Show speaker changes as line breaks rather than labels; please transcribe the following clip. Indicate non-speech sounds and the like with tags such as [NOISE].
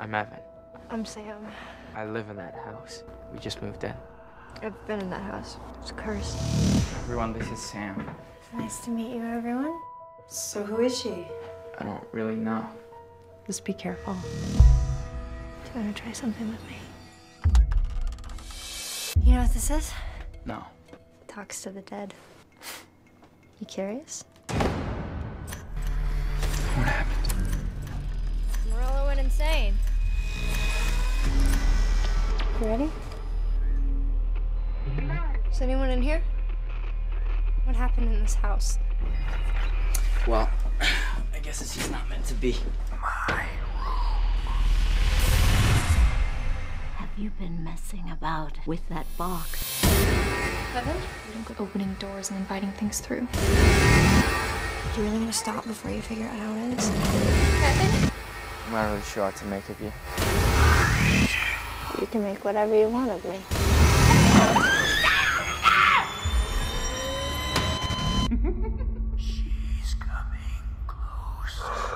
I'm Evan.
I'm Sam.
I live in that house. We just moved in.
I've been in that house. It's cursed.
Everyone, this is Sam.
Nice to meet you, everyone.
So who is she?
I don't really know.
Just be careful.
Do you want to try something with me?
You know what this is?
No.
Talks to the dead. You curious? You ready? Is anyone in here?
What happened in this house?
Well, [SIGHS] I guess it's just not meant to be. My room.
Have you been messing about with that box?
Evan?
You don't go opening doors and inviting things through.
Do you really want to stop before you figure out how it is?
Evan?
I'm not really sure what to make of you
can make whatever you want of me. She's coming close.